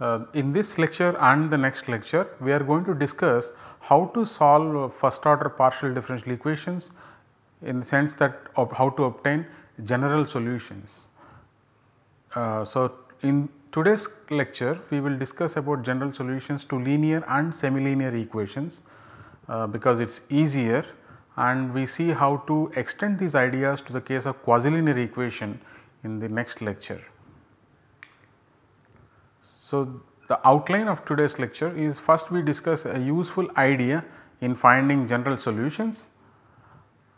Uh, in this lecture and the next lecture we are going to discuss how to solve first order partial differential equations in the sense that how to obtain general solutions. Uh, so, in today's lecture we will discuss about general solutions to linear and semilinear equations uh, because it is easier and we see how to extend these ideas to the case of quasi-linear equation in the next lecture. So, the outline of today's lecture is first we discuss a useful idea in finding general solutions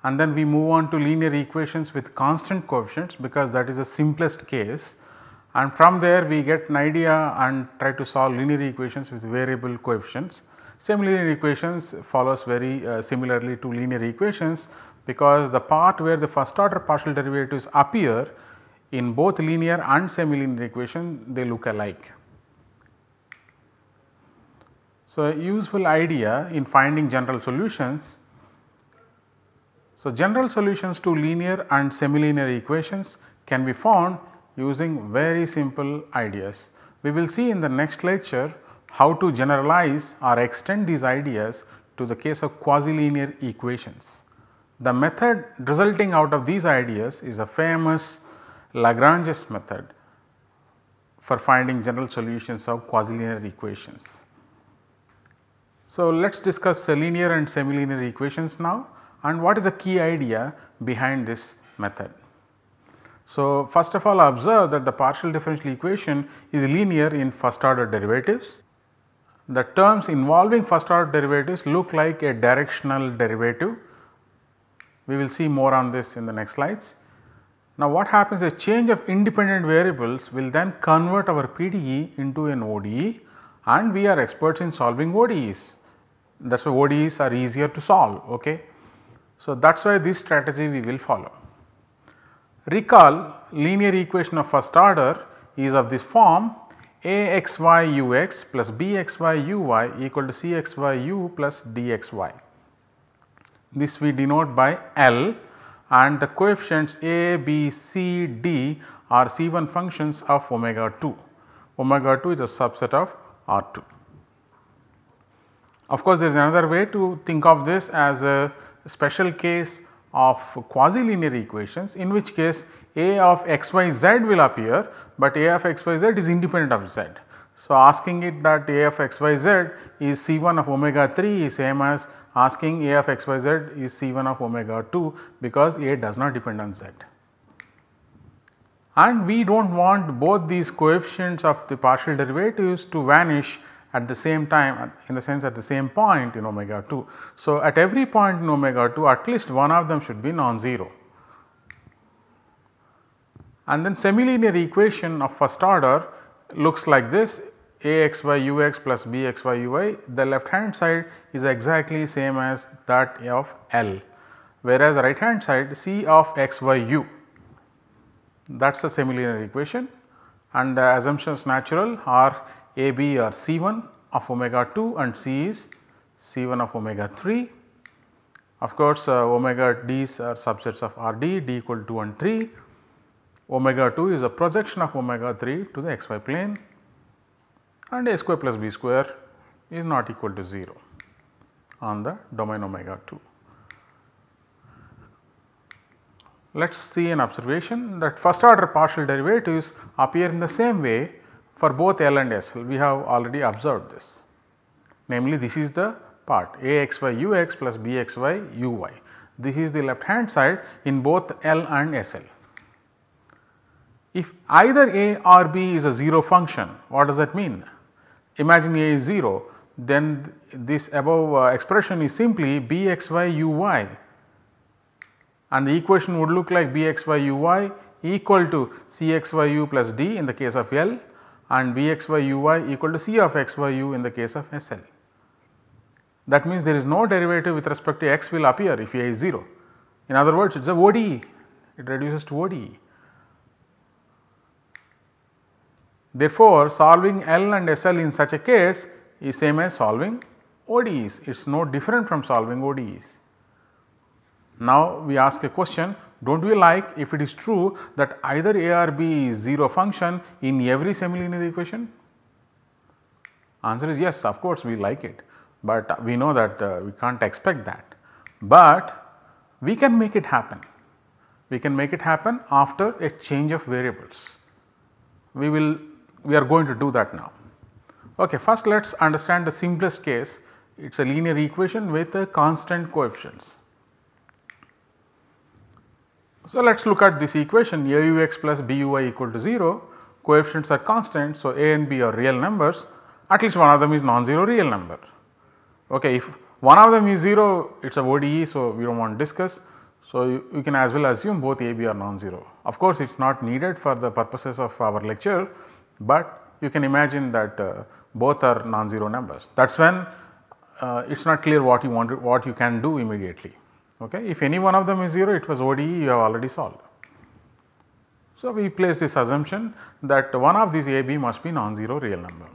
and then we move on to linear equations with constant coefficients because that is the simplest case and from there we get an idea and try to solve linear equations with variable coefficients. Semilinear equations follows very uh, similarly to linear equations because the part where the first order partial derivatives appear in both linear and semilinear equation they look alike. So, a useful idea in finding general solutions. So, general solutions to linear and semilinear equations can be found using very simple ideas. We will see in the next lecture how to generalize or extend these ideas to the case of quasi-linear equations. The method resulting out of these ideas is a famous Lagrange's method for finding general solutions of quasi-linear equations. So, let us discuss linear and semilinear equations now and what is the key idea behind this method. So, first of all observe that the partial differential equation is linear in first order derivatives. The terms involving first order derivatives look like a directional derivative. We will see more on this in the next slides. Now, what happens is change of independent variables will then convert our PDE into an ODE and we are experts in solving ODEs that is why ODEs are easier to solve. Okay. So, that is why this strategy we will follow. Recall linear equation of first order is of this form a x y u x plus b x y u y equal to c x y u plus DXY. This we denote by L and the coefficients A, B, C, D are C1 functions of omega 2. Omega 2 is a subset of R2. Of course, there is another way to think of this as a special case of quasi-linear equations in which case A of x y z will appear, but A of x y z is independent of z. So, asking it that A of x y z is C1 of omega 3 is same as asking A of x y z is C1 of omega 2 because A does not depend on z. And we do not want both these coefficients of the partial derivatives to vanish at the same time in the sense at the same point in omega 2. So, at every point in omega 2 at least one of them should be non-zero. And then semilinear equation of first order looks like this ax ux plus bx uy the left hand side is exactly same as that of L whereas the right hand side c of x by u that is the semilinear equation and the assumptions natural are a b are C1 of omega 2 and C is C1 of omega 3. Of course, uh, omega d's are subsets of R d, d equal to 2 and 3. Omega 2 is a projection of omega 3 to the xy plane and a square plus b square is not equal to 0 on the domain omega 2. Let us see an observation that first order partial derivatives appear in the same way for both L and SL we have already observed this namely this is the part AXY UX plus BXY UY. This is the left hand side in both L and SL. If either A or B is a 0 function what does that mean? Imagine A is 0 then this above uh, expression is simply BXY UY and the equation would look like BXY UY equal to CXYU plus D in the case of L and Vxy uy equal to C of xyu in the case of SL. That means there is no derivative with respect to x will appear if a is 0. In other words it is a ODE, it reduces to ODE. Therefore, solving L and SL in such a case is same as solving ODEs, it is no different from solving ODEs. Now, we ask a question do not we like if it is true that either A or B is 0 function in every semilinear equation? Answer is yes of course we like it, but we know that uh, we can't expect that, but we can make it happen. We can make it happen after a change of variables. We will we are going to do that now. Okay, first let us understand the simplest case it is a linear equation with a constant coefficients. So, let us look at this equation AUX plus BUY equal to 0 coefficients are constant. So, A and B are real numbers at least one of them is non-zero real number. Okay, if one of them is 0 it is a ODE so we do not want to discuss. So, you, you, can as well assume both A, B are non-zero. Of course, it is not needed for the purposes of our lecture, but you can imagine that uh, both are non-zero numbers. That is when uh, it is not clear what you want to, what you can do immediately. Okay. If any one of them is 0 it was ODE you have already solved. So, we place this assumption that one of these AB must be non-zero real number.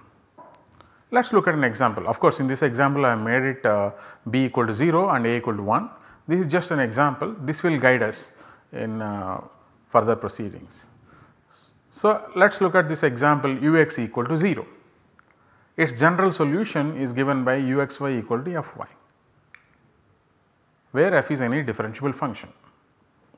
Let us look at an example. Of course, in this example I have made it uh, B equal to 0 and A equal to 1. This is just an example. This will guide us in uh, further proceedings. So, let us look at this example ux equal to 0. Its general solution is given by uxy equal to fy where f is any differentiable function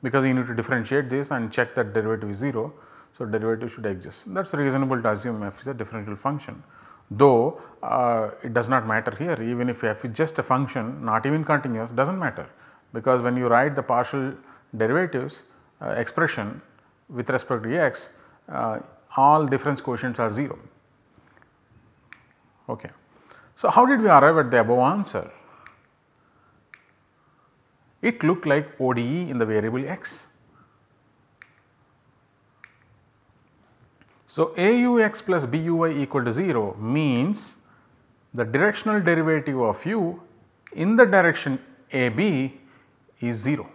because you need to differentiate this and check that derivative is 0. So, derivative should exist that is reasonable to assume f is a differential function though uh, it does not matter here even if f is just a function not even continuous does not matter because when you write the partial derivatives uh, expression with respect to x uh, all difference coefficients are 0. Okay. So, how did we arrive at the above answer? It looked like ODE in the variable x. So, AUX plus BUY equal to 0 means the directional derivative of u in the direction AB is 0.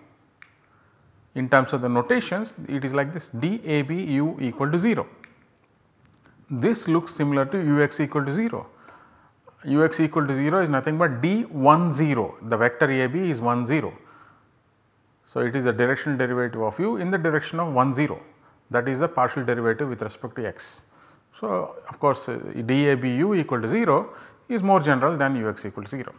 In terms of the notations it is like this DABU equal to 0. This looks similar to UX equal to 0 ux equal to 0 is nothing but d 1 0 the vector AB is 1 0. So, it is a directional derivative of u in the direction of 1 0 that is the partial derivative with respect to x. So, of course, uh, DABU equal to 0 is more general than ux equal to 0.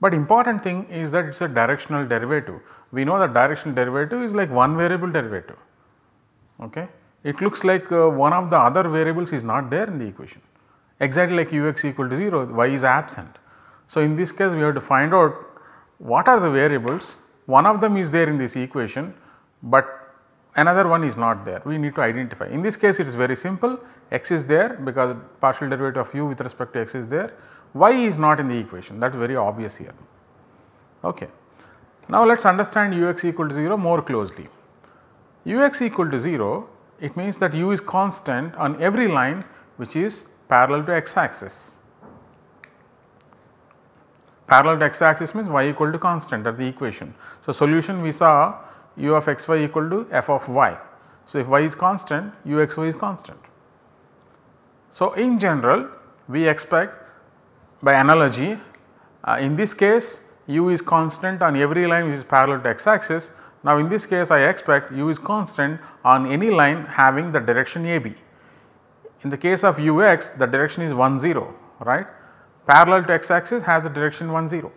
But important thing is that it is a directional derivative. We know that directional derivative is like one variable derivative. Okay it looks like uh, one of the other variables is not there in the equation exactly like ux equal to 0 y is absent. So, in this case we have to find out what are the variables one of them is there in this equation, but another one is not there we need to identify. In this case it is very simple x is there because partial derivative of u with respect to x is there y is not in the equation that is very obvious here. Okay. Now, let us understand ux equal to 0 more closely. ux equal to 0 it means that u is constant on every line which is parallel to x axis. Parallel to x axis means y equal to constant that is the equation. So, solution we saw u of x y equal to f of y. So, if y is constant u x y is constant. So, in general we expect by analogy uh, in this case u is constant on every line which is parallel to x axis now, in this case I expect u is constant on any line having the direction AB. In the case of ux the direction is 1 0 right parallel to x axis has the direction 1 0.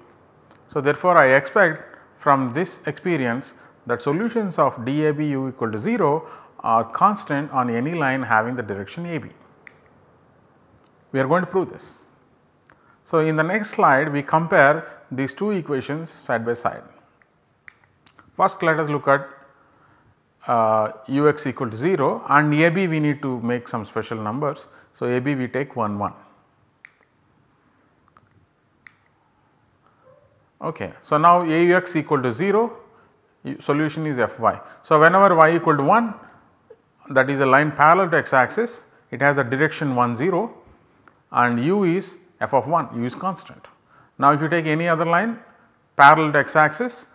So, therefore, I expect from this experience that solutions of DABU equal to 0 are constant on any line having the direction AB. We are going to prove this. So, in the next slide we compare these two equations side by side. First let us look at uh, ux equal to 0 and AB we need to make some special numbers. So, AB we take 1 1. Okay. So, now AUX equal to 0 solution is Fy. So, whenever y equal to 1 that is a line parallel to x axis it has a direction 1 0 and u is f of 1 u is constant. Now, if you take any other line parallel to x axis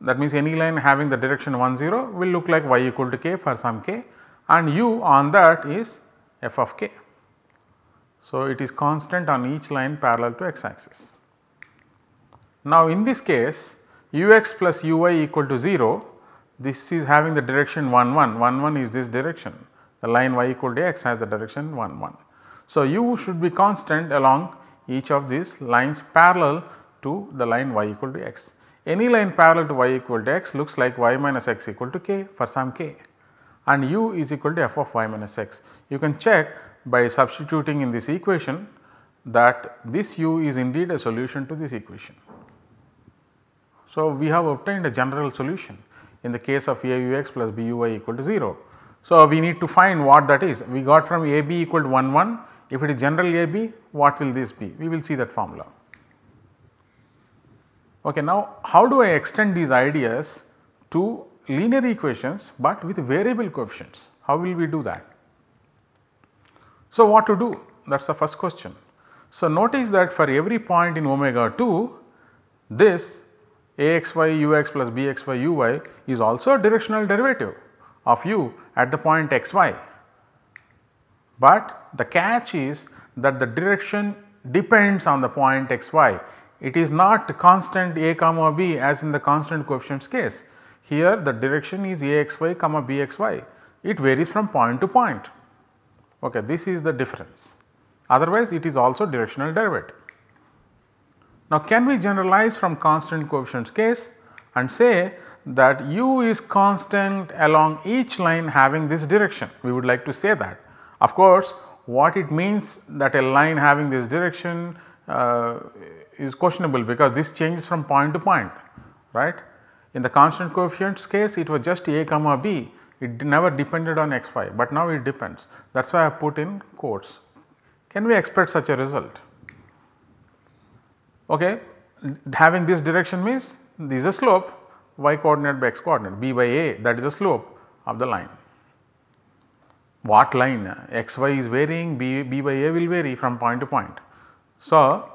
that means any line having the direction 1 0 will look like y equal to k for some k and u on that is f of k. So, it is constant on each line parallel to x axis. Now, in this case ux plus uy equal to 0 this is having the direction 1 1 1 1 is this direction. the line y equal to x has the direction 1 1. So, u should be constant along each of these lines parallel to the line y equal to x. Any line parallel to y equal to x looks like y minus x equal to k for some k and u is equal to f of y minus x. You can check by substituting in this equation that this u is indeed a solution to this equation. So, we have obtained a general solution in the case of AUX plus BUY equal to 0. So, we need to find what that is. We got from AB equal to 1 1. If it is general AB, what will this be? We will see that formula. Okay, now how do I extend these ideas to linear equations but with variable coefficients? How will we do that? So, what to do? That is the first question. So, notice that for every point in omega 2, this axy ux plus bxy uy is also a directional derivative of u at the point xy. But the catch is that the direction depends on the point xy. It is not constant a comma b as in the constant coefficients case. Here the direction is axy comma bxy. It varies from point to point. Okay, this is the difference. Otherwise, it is also directional derivative. Now, can we generalize from constant coefficients case and say that u is constant along each line having this direction? We would like to say that. Of course, what it means that a line having this direction uh, is questionable because this changes from point to point, right. In the constant coefficients case it was just a comma b, it never depended on x y, but now it depends. That is why I put in quotes. Can we expect such a result? Okay, having this direction means this is a slope y coordinate by x coordinate b by a that is the slope of the line. What line x y is varying b, b by a will vary from point to point. So,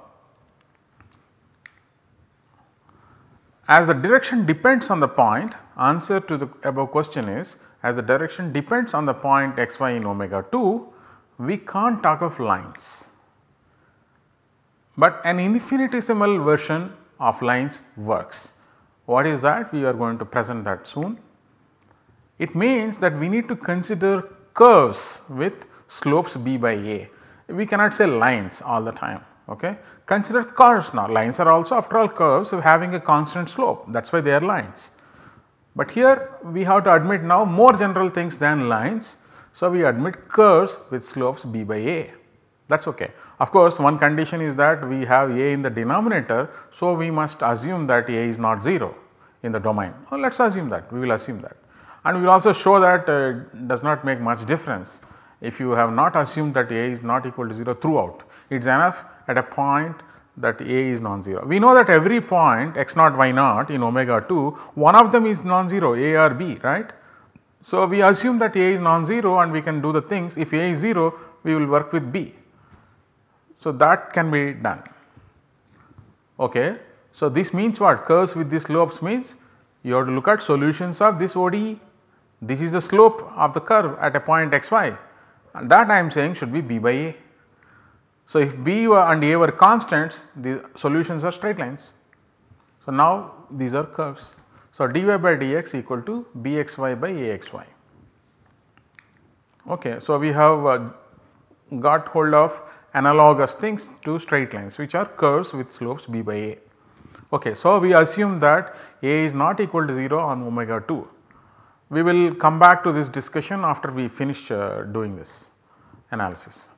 as the direction depends on the point answer to the above question is as the direction depends on the point x y in omega 2 we can't talk of lines. But an infinitesimal version of lines works. What is that? We are going to present that soon. It means that we need to consider curves with slopes b by a. We cannot say lines all the time. Okay. Consider curves now. Lines are also after all curves having a constant slope that is why they are lines. But here we have to admit now more general things than lines. So, we admit curves with slopes b by a that is okay. Of course, one condition is that we have a in the denominator. So, we must assume that a is not 0 in the domain. Well, let us assume that we will assume that and we will also show that uh, does not make much difference if you have not assumed that a is not equal to 0 throughout. It is enough at a point that a is non-zero. We know that every point x naught y naught in omega 2 one of them is non-zero a or b right. So, we assume that a is non-zero and we can do the things if a is 0 we will work with b. So, that can be done. Okay. So, this means what curves with these slopes means you have to look at solutions of this ODE. This is the slope of the curve at a point xy and that I am saying should be b by a. So, if b and a were constants the solutions are straight lines. So, now these are curves. So, dy by dx equal to bxy by axy. Okay. So, we have uh, got hold of analogous things to straight lines which are curves with slopes b by a. Okay, so, we assume that a is not equal to 0 on omega 2. We will come back to this discussion after we finish uh, doing this analysis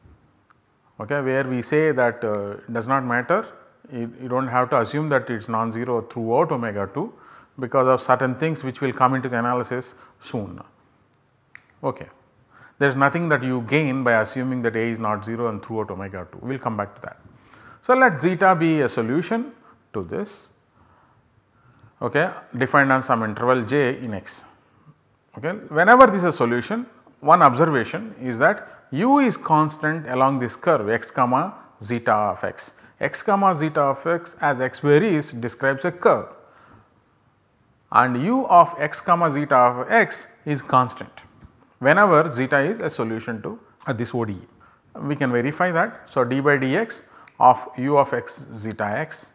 okay, where we say that uh, does not matter you, you do not have to assume that it is non-zero throughout omega 2 because of certain things which will come into the analysis soon. Okay there is nothing that you gain by assuming that A is not 0 and throughout omega 2, we will come back to that. So, let zeta be a solution to this okay, defined on some interval j in x. Okay. Whenever this is a solution one observation is that u is constant along this curve x comma zeta of x. x comma zeta of x as x varies describes a curve and u of x comma zeta of x is constant whenever zeta is a solution to uh, this ODE. We can verify that. So, d by dx of u of x zeta x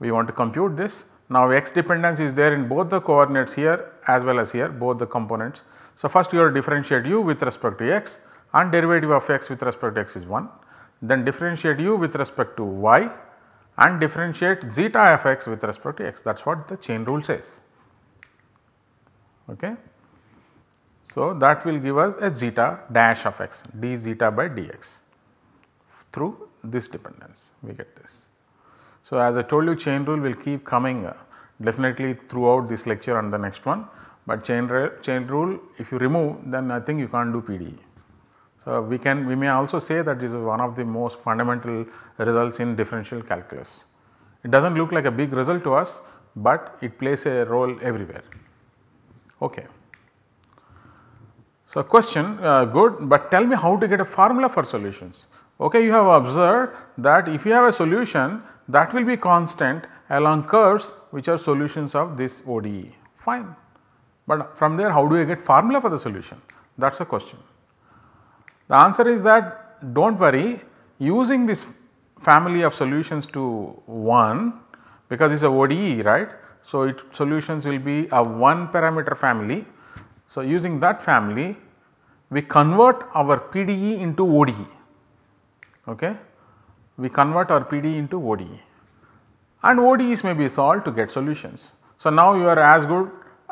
we want to compute this. Now, x dependence is there in both the coordinates here as well as here both the components. So, first you have to differentiate u with respect to x and derivative of x with respect to x is 1. Then differentiate u with respect to y and differentiate zeta of x with respect to x that is what the chain rule says. Okay. So, that will give us a zeta dash of x d zeta by dx through this dependence we get this. So, as I told you chain rule will keep coming uh, definitely throughout this lecture and the next one, but chain, chain rule if you remove then I think you can't do PDE. So, we can we may also say that this is one of the most fundamental results in differential calculus. It does not look like a big result to us, but it plays a role everywhere. Okay. So, question uh, good, but tell me how to get a formula for solutions. Okay, you have observed that if you have a solution that will be constant along curves which are solutions of this ODE fine. But from there how do I get formula for the solution that is the question. The answer is that do not worry using this family of solutions to 1 because it is a ODE right. So, it solutions will be a one parameter family. So, using that family we convert our PDE into ODE okay. We convert our PDE into ODE and ODEs may be solved to get solutions. So, now you are as good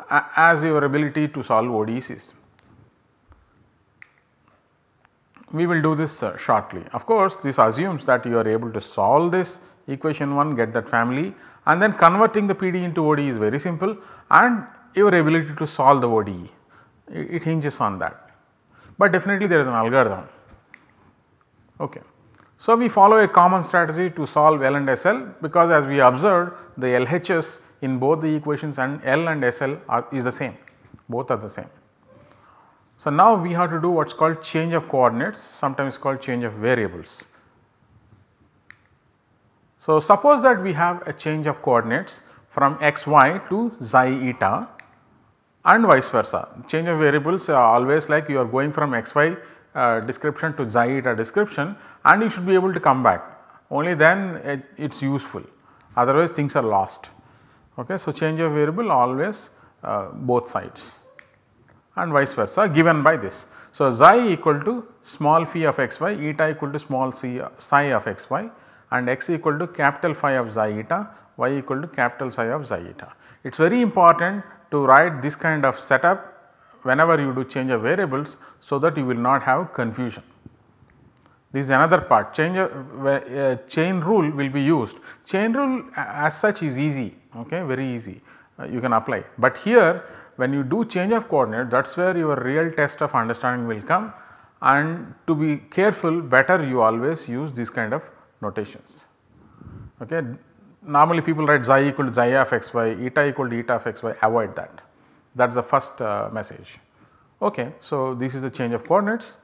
as your ability to solve ODEs is. We will do this uh, shortly. Of course, this assumes that you are able to solve this equation 1 get that family and then converting the PDE into ODE is very simple and your ability to solve the ODE it, hinges on that. But definitely there is an algorithm. Okay. So, we follow a common strategy to solve L and SL because as we observed the LHS in both the equations and L and SL are, is the same, both are the same. So, now we have to do what is called change of coordinates sometimes called change of variables. So, suppose that we have a change of coordinates from xy to xi eta and vice versa. Change of variables are always like you are going from xy uh, description to xi eta description and you should be able to come back only then it, is useful otherwise things are lost. Okay. So, change of variable always uh, both sides and vice versa given by this. So, xi equal to small phi of xy, eta equal to small c psi of xy and x equal to capital phi of xi eta, y equal to capital psi of xi eta. It is very important to write this kind of setup whenever you do change of variables so that you will not have confusion. This is another part change uh, chain rule will be used. Chain rule as such is easy okay very easy uh, you can apply. But here when you do change of coordinate that is where your real test of understanding will come and to be careful better you always use these kind of notations. Okay. Normally people write xi equal to xi of xy, eta equal to eta of xy avoid that that is the first uh, message. Okay. So, this is the change of coordinates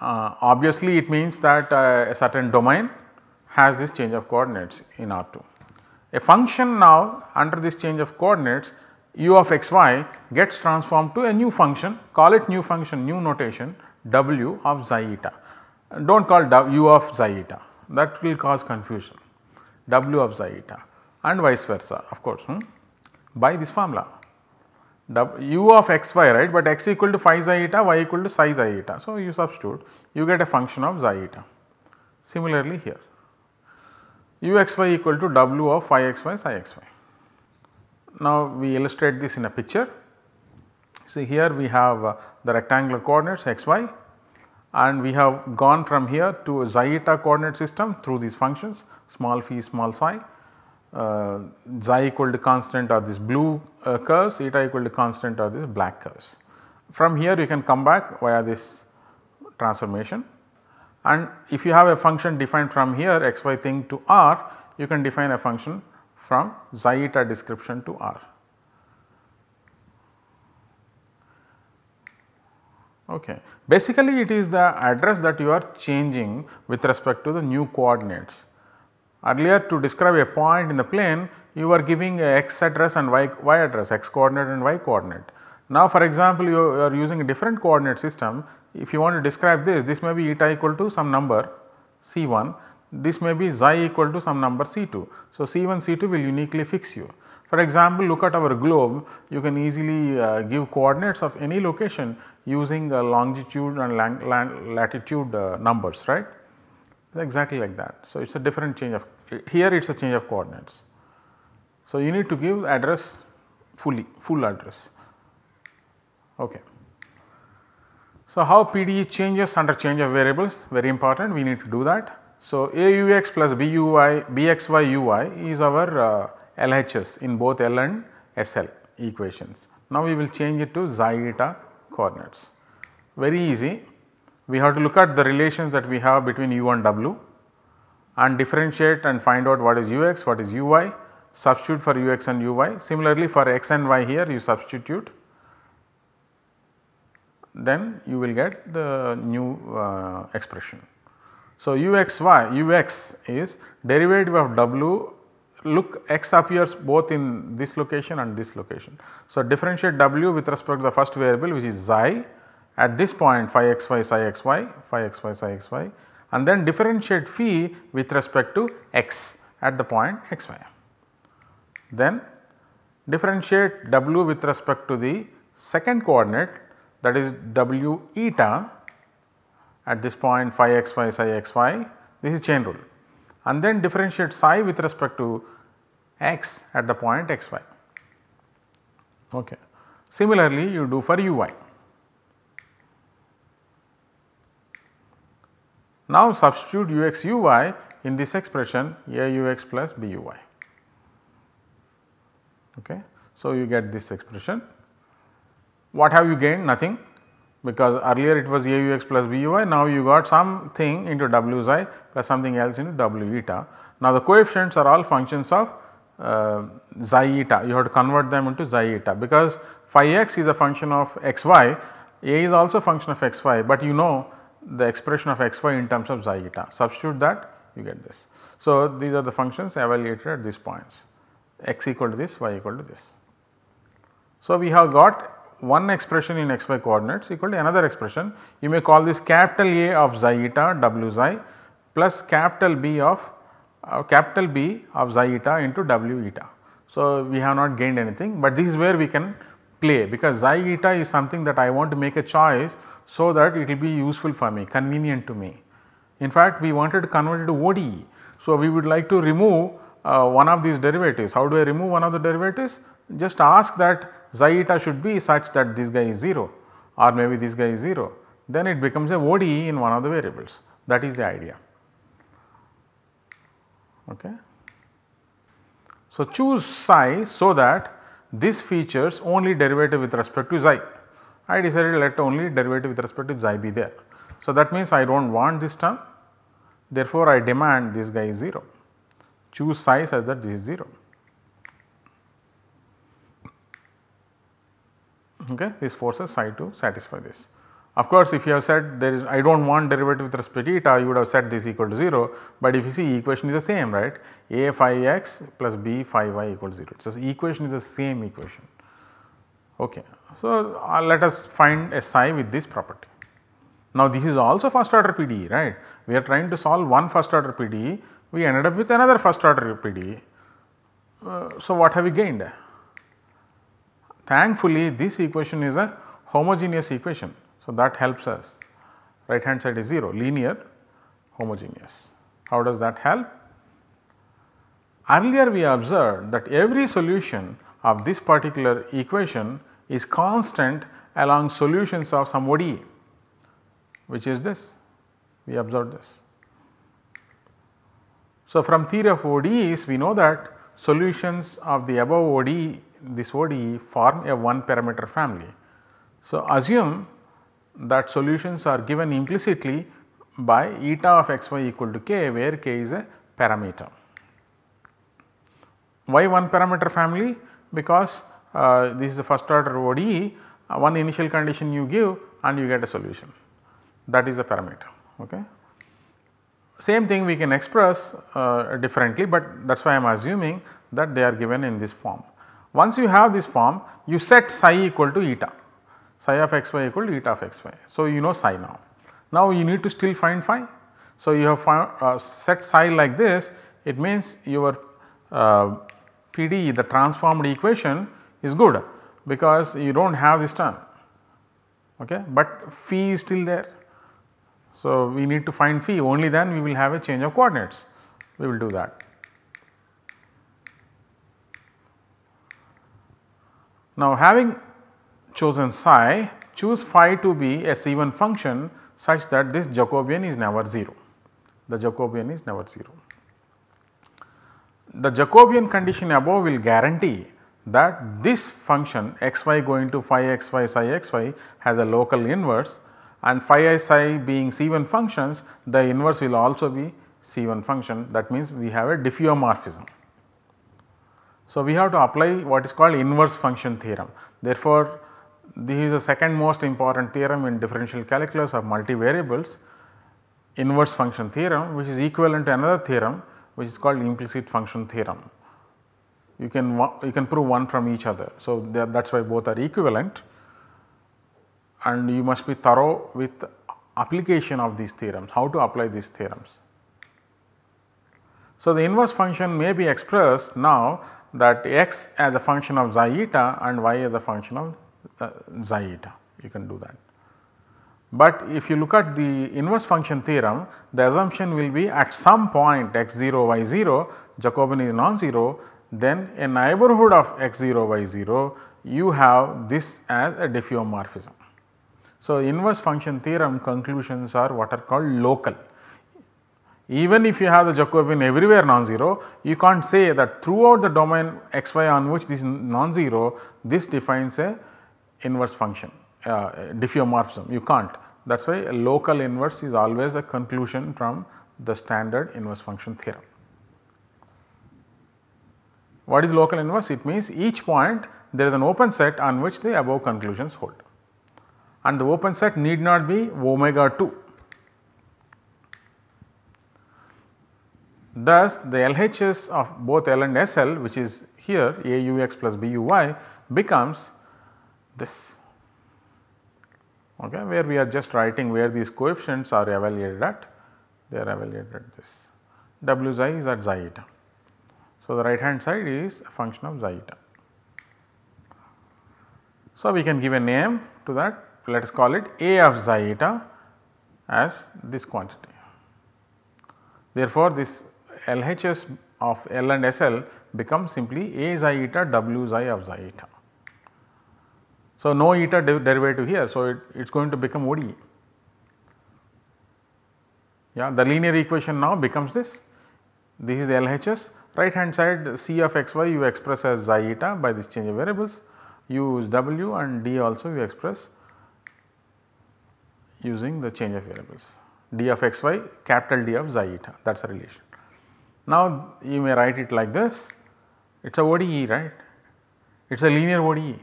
uh, obviously it means that uh, a certain domain has this change of coordinates in R2. A function now under this change of coordinates u of xy gets transformed to a new function call it new function new notation w of xi eta. Do not call u of xi eta that will cause confusion w of xi eta and vice versa of course hmm, by this formula u of x y right, but x equal to phi xi eta, y equal to psi xi eta. So, you substitute you get a function of xi eta. Similarly here u x y equal to w of phi x y psi x y. Now, we illustrate this in a picture. See here we have uh, the rectangular coordinates x y and we have gone from here to a xi eta coordinate system through these functions small phi small psi uh, xi equal to constant are these blue uh, curves, eta equal to constant are these black curves. From here you can come back via this transformation and if you have a function defined from here xy thing to r, you can define a function from xi eta description to r. Okay. Basically it is the address that you are changing with respect to the new coordinates Earlier to describe a point in the plane you are giving x address and y, y address x coordinate and y coordinate. Now for example you are using a different coordinate system if you want to describe this this may be eta equal to some number c1 this may be xi equal to some number c2. So C1 C2 will uniquely fix you. For example, look at our globe, you can easily uh, give coordinates of any location using uh, longitude and latitude uh, numbers, right. It is exactly like that. So, it is a different change of, here it is a change of coordinates. So, you need to give address fully, full address. Okay. So, how PDE changes under change of variables very important we need to do that. So, AUX plus BUI BXY UI is our uh, LHS in both L and SL equations. Now, we will change it to xi eta coordinates. Very easy we have to look at the relations that we have between u and w and differentiate and find out what is ux, what is uy, substitute for ux and uy. Similarly, for x and y here you substitute then you will get the new uh, expression. So, uxy ux is derivative of w look x appears both in this location and this location. So, differentiate w with respect to the first variable which is xi at this point phi xy psi xy phi xy psi xy and then differentiate phi with respect to x at the point xy. Then differentiate w with respect to the second coordinate that is w eta at this point phi xy psi xy this is chain rule and then differentiate psi with respect to x at the point xy. Okay. Similarly, you do for ui. Now, substitute ux uy in this expression aux plus bui. Okay. So, you get this expression what have you gained? Nothing because earlier it was AUX plus BUI now you got something into WXi plus something else into W eta. Now the coefficients are all functions of uh, xi eta you have to convert them into xi eta because phi x is a function of xy a is also a function of xy but you know the expression of xy in terms of xi eta substitute that you get this. So these are the functions evaluated at these points x equal to this y equal to this. So we have got one expression in xy coordinates equal to another expression. You may call this capital A of xi eta w xi plus capital B of uh, capital B of xi eta into w eta. So, we have not gained anything, but this is where we can play because xi eta is something that I want to make a choice so that it will be useful for me, convenient to me. In fact, we wanted to convert it to ODE. So, we would like to remove uh, one of these derivatives. How do I remove one of the derivatives? Just ask that xi eta should be such that this guy is 0 or maybe this guy is 0 then it becomes a ODE in one of the variables that is the idea. Okay. So, choose psi so that this features only derivative with respect to xi. I decided let only derivative with respect to xi be there. So, that means I do not want this term therefore, I demand this guy is 0 choose psi such that this is 0. okay this forces psi to satisfy this. Of course, if you have said there is I do not want derivative with respect to eta you would have set this equal to 0, but if you see equation is the same right a phi x plus b phi y equals 0. So, equation is the same equation. Okay. So, uh, let us find a psi with this property. Now, this is also first order PDE right we are trying to solve one first order PDE we ended up with another first order PDE. Uh, so, what have we gained? Thankfully, this equation is a homogeneous equation. So, that helps us right hand side is 0 linear homogeneous. How does that help? Earlier we observed that every solution of this particular equation is constant along solutions of some ODE which is this we observed this. So, from theory of ODEs we know that solutions of the above ODE this ODE form a one parameter family. So, assume that solutions are given implicitly by eta of xy equal to k where k is a parameter. Why one parameter family? Because uh, this is the first order ODE uh, one initial condition you give and you get a solution that is a parameter. Okay. Same thing we can express uh, differently, but that is why I am assuming that they are given in this form. Once you have this form you set psi equal to eta psi of xy equal to eta of xy. So, you know psi now. Now, you need to still find phi. So, you have found, uh, set psi like this it means your uh, PDE the transformed equation is good because you do not have this term okay, but phi is still there. So, we need to find phi only then we will have a change of coordinates we will do that. Now having chosen psi choose phi to be a C1 function such that this Jacobian is never 0, the Jacobian is never 0. The Jacobian condition above will guarantee that this function xy going to phi xy psi xy has a local inverse and phi i psi being C1 functions the inverse will also be C1 function that means we have a diffeomorphism. So, we have to apply what is called inverse function theorem. Therefore, this is the second most important theorem in differential calculus of multivariables inverse function theorem which is equivalent to another theorem which is called implicit function theorem. You can you can prove one from each other. So, that is why both are equivalent and you must be thorough with application of these theorems, how to apply these theorems. So, the inverse function may be expressed now that x as a function of xi eta and y as a function of uh, xi eta you can do that. But if you look at the inverse function theorem the assumption will be at some point x0 y0 Jacobian is non-zero then a neighborhood of x0 y0 you have this as a diffeomorphism. So, inverse function theorem conclusions are what are called local even if you have the Jacobian everywhere non-zero, you can't say that throughout the domain xy on which this is non-zero, this defines a inverse function, uh, diffeomorphism, you can't. That is why a local inverse is always a conclusion from the standard inverse function theorem. What is local inverse? It means each point there is an open set on which the above conclusions hold and the open set need not be omega 2 Thus, the LHS of both L and SL which is here AUX plus BUY becomes this okay, where we are just writing where these coefficients are evaluated at they are evaluated at this W xi is at xi eta. So, the right hand side is a function of xi eta. So, we can give a name to that let us call it A of xi eta as this quantity. Therefore, this LHS of L and SL becomes simply A xi eta W xi of xi eta. So, no eta de derivative here. So, it is going to become ODE. Yeah, the linear equation now becomes this. This is LHS right hand side C of xy you express as xi eta by this change of variables You use W and D also you express using the change of variables d of xy capital D of xi eta that is a relation. Now you may write it like this, it is a ODE right, it is a linear ODE.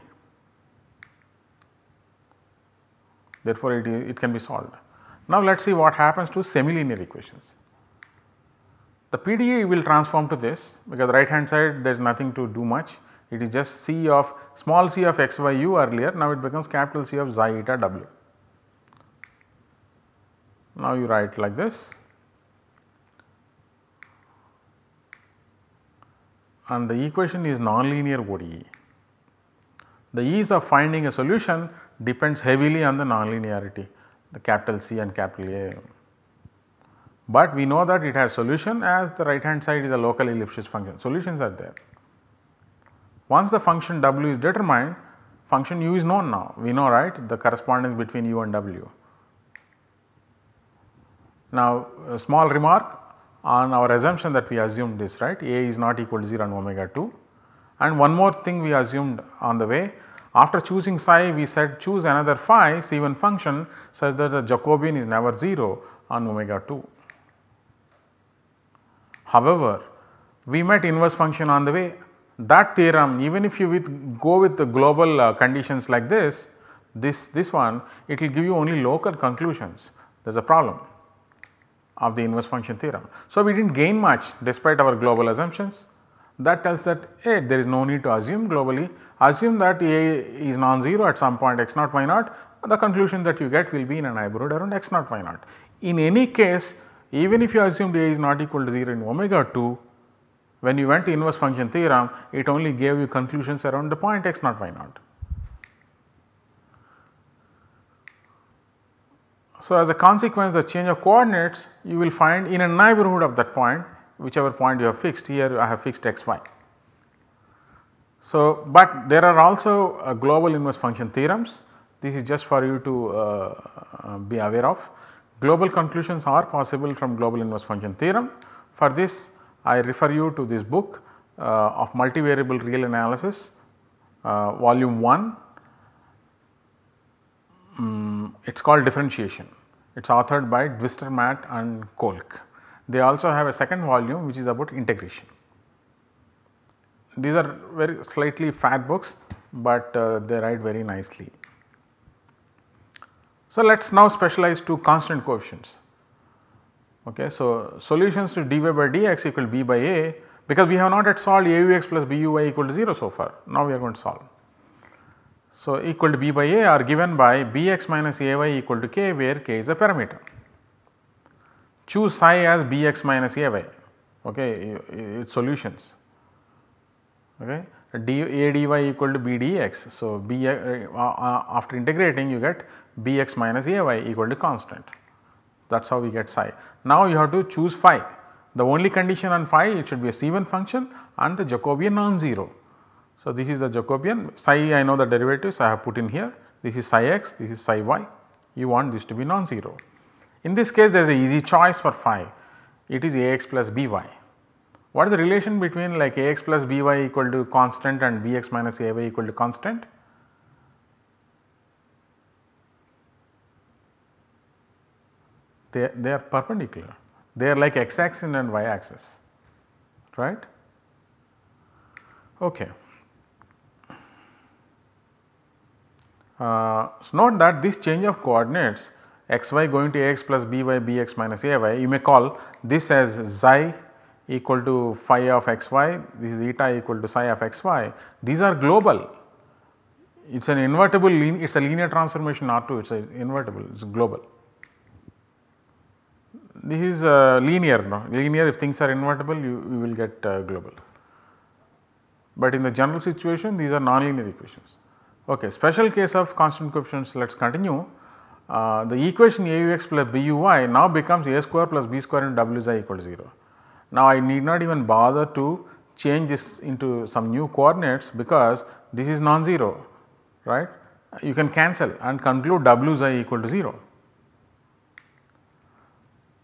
Therefore, it, it can be solved. Now let us see what happens to semi-linear equations. The PDE will transform to this because right hand side there is nothing to do much it is just C of small c of x y u earlier now it becomes capital C of xi eta w. Now you write like this and the equation is nonlinear ODE. The ease of finding a solution depends heavily on the nonlinearity the capital C and capital A. But we know that it has solution as the right hand side is a locally Lipschitz function solutions are there. Once the function w is determined function u is known now we know right the correspondence between u and w. Now a small remark on our assumption that we assumed this right? A is not equal to 0 and omega 2 and one more thing we assumed on the way. After choosing psi we said choose another phi C1 function such that the Jacobian is never 0 on omega 2. However, we met inverse function on the way. That theorem even if you with go with the global uh, conditions like this, this, this one it will give you only local conclusions. There is a problem of the inverse function theorem. So, we did not gain much despite our global assumptions that tells that hey, there is no need to assume globally assume that A is non-zero at some point x naught y naught the conclusion that you get will be in a neighborhood around x naught y naught. In any case even if you assume A is not equal to 0 in omega 2 When you went to inverse function theorem, it only gave you conclusions around the point x naught y naught. So, as a consequence the change of coordinates you will find in a neighborhood of that point whichever point you have fixed here I have fixed x y. So, but there are also uh, global inverse function theorems this is just for you to uh, uh, be aware of. Global conclusions are possible from global inverse function theorem. For this I refer you to this book uh, of multivariable real analysis uh, volume 1 um, it is called differentiation. It is authored by Duistermaat and Kolk. They also have a second volume which is about integration. These are very slightly fat books, but uh, they write very nicely. So, let us now specialize to constant coefficients. Okay, so, solutions to dy by dx equal b by a because we have not yet solved aux plus buy equal to 0 so far. Now, we are going to solve. So, equal to b by a are given by bx minus ay equal to k where k is a parameter. Choose psi as bx minus ay okay, its solutions. Okay. D, a dy equal to b dx. So, b uh, uh, after integrating you get bx minus ay equal to constant that is how we get psi. Now, you have to choose phi the only condition on phi it should be a C1 function and the Jacobian non-zero so, this is the Jacobian psi I know the derivatives I have put in here this is psi x this is psi y you want this to be non-zero. In this case there is a easy choice for phi it is ax plus by. What is the relation between like ax plus by equal to constant and bx minus ay equal to constant? They, they are perpendicular they are like x axis and y axis right. Okay. Uh, so note that this change of coordinates x y going to ax plus by bx minus ay you may call this as xi equal to phi of x y this is eta equal to psi of x y these are global it is an invertible it is a linear transformation R2 it is invertible it is global. This is uh, linear no linear if things are invertible you, you will get uh, global but in the general situation these are nonlinear equations. Okay, special case of constant coefficients let us continue. Uh, the equation AUX plus BUY now becomes A square plus B square into WZ equal to 0. Now I need not even bother to change this into some new coordinates because this is non-zero right. You can cancel and conclude WZ equal to 0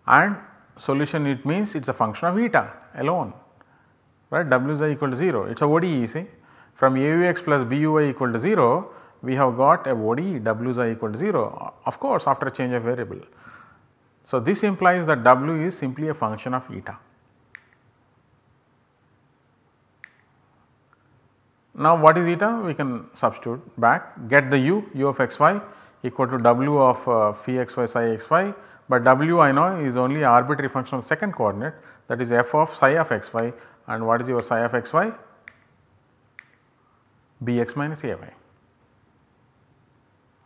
and solution it means it is a function of eta alone right WZ equal to 0 it is a ODE see from AUX plus BUY equal to 0 we have got a ODE Wxi equal to 0 of course after change of variable. So, this implies that W is simply a function of eta. Now, what is eta? We can substitute back get the u, u of x y equal to w of uh, phi x y psi x y, but w I know is only arbitrary function of second coordinate that is f of psi of x y and what is your psi of x y? Bx minus ay.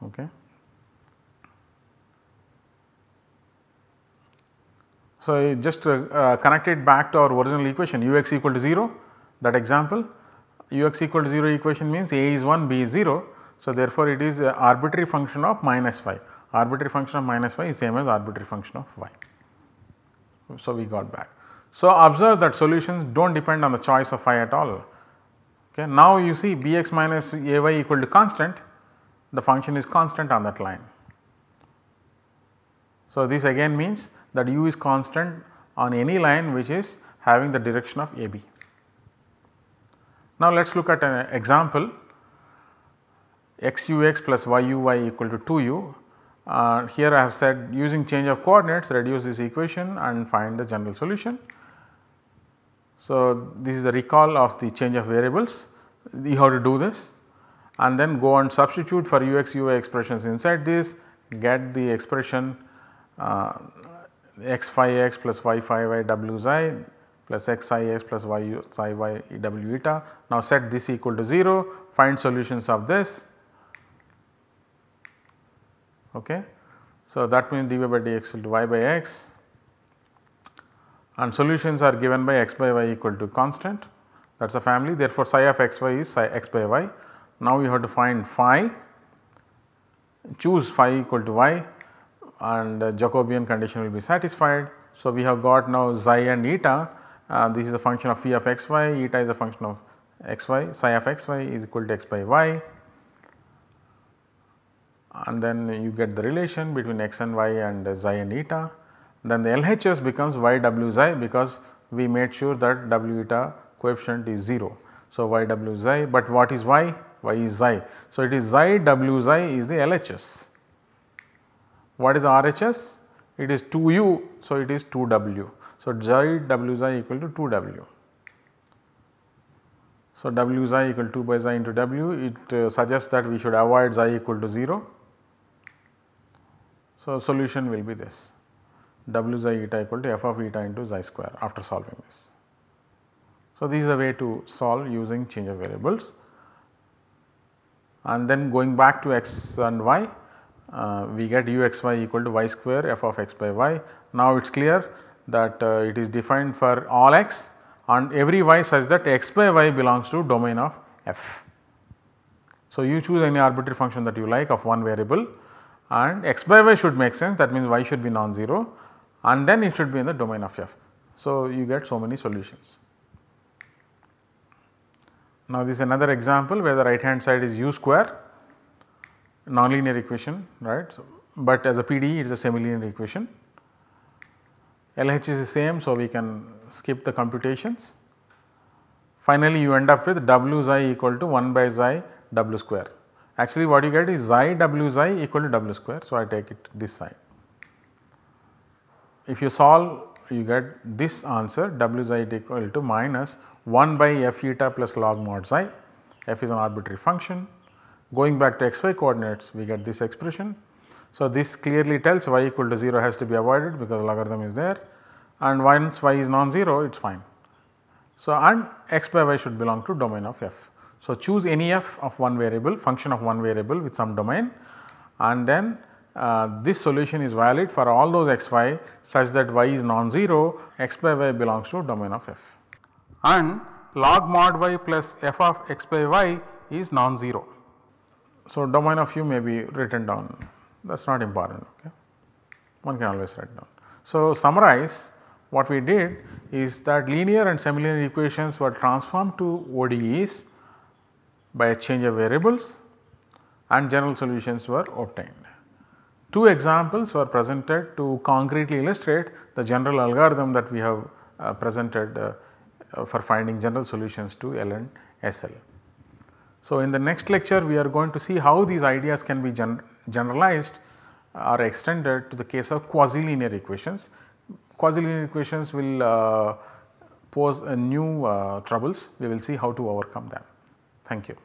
Okay. So, just uh, uh, connect it back to our original equation ux equal to 0 that example ux equal to 0 equation means a is 1 b is 0. So, therefore, it is arbitrary function of minus y arbitrary function of minus y is same as arbitrary function of y. So, we got back. So, observe that solutions do not depend on the choice of phi at all. Okay. Now, you see bx minus ay equal to constant the function is constant on that line. So, this again means that u is constant on any line which is having the direction of AB. Now, let us look at an example xux plus yuy equal to 2u. Uh, here I have said using change of coordinates reduce this equation and find the general solution. So, this is a recall of the change of variables. You have to do this and then go and substitute for ux uy expressions inside this. Get the expression uh, x phi x plus y phi y w xi plus x i x plus y psi y w eta. Now set this equal to 0 find solutions of this. Okay. So that means dy by dx equal to y by x and solutions are given by x by y equal to constant. That is a family. Therefore psi of x y is psi x by y. Now you have to find phi. Choose phi equal to y and Jacobian condition will be satisfied. So, we have got now xi and eta. Uh, this is a function of phi of x y. Eta is a function of x y. Psi of x y is equal to x by y. And then you get the relation between x and y and xi and eta. Then the LHS becomes y w xi because we made sure that w eta coefficient is 0. So, y w xi but what is y? y is xi. So, it is xi w xi is the LHS. What is RHS? It is 2u. So, it is 2w. So, xi w xi equal to 2w. So, w xi equal to 2 by xi into w it uh, suggests that we should avoid xi equal to 0. So, solution will be this w xi eta equal to f of eta into xi square after solving this. So, this is a way to solve using change of variables and then going back to x and y uh, we get u x y equal to y square f of x by y. Now it is clear that uh, it is defined for all x and every y such that x by y belongs to domain of f. So, you choose any arbitrary function that you like of one variable and x by y should make sense that means y should be non-zero and then it should be in the domain of f. So, you get so many solutions. Now, this is another example where the right hand side is u square nonlinear equation right, so, but as a PDE it is a semilinear equation. LH is the same so we can skip the computations. Finally, you end up with w xi equal to 1 by xi w square. Actually what you get is xi w xi equal to w square. So, I take it this side. If you solve you get this answer W z equal to minus 1 by f eta plus log mod xi, f is an arbitrary function. Going back to xy coordinates we get this expression. So, this clearly tells y equal to 0 has to be avoided because logarithm is there and once y is non-zero it is fine. So, and x by y should belong to domain of f. So, choose any f of one variable function of one variable with some domain and then uh, this solution is valid for all those x y such that y is non-zero x by y belongs to domain of f. And log mod y plus f of x by y is non-zero. So, domain of u may be written down that is not important okay. one can always write down. So, summarize what we did is that linear and semilinear equations were transformed to ODEs by a change of variables and general solutions were obtained. Two examples were presented to concretely illustrate the general algorithm that we have uh, presented uh, uh, for finding general solutions to L and SL. So, in the next lecture we are going to see how these ideas can be gen generalized or extended to the case of quasi-linear equations. Quasi-linear equations will uh, pose a new uh, troubles, we will see how to overcome them. Thank you.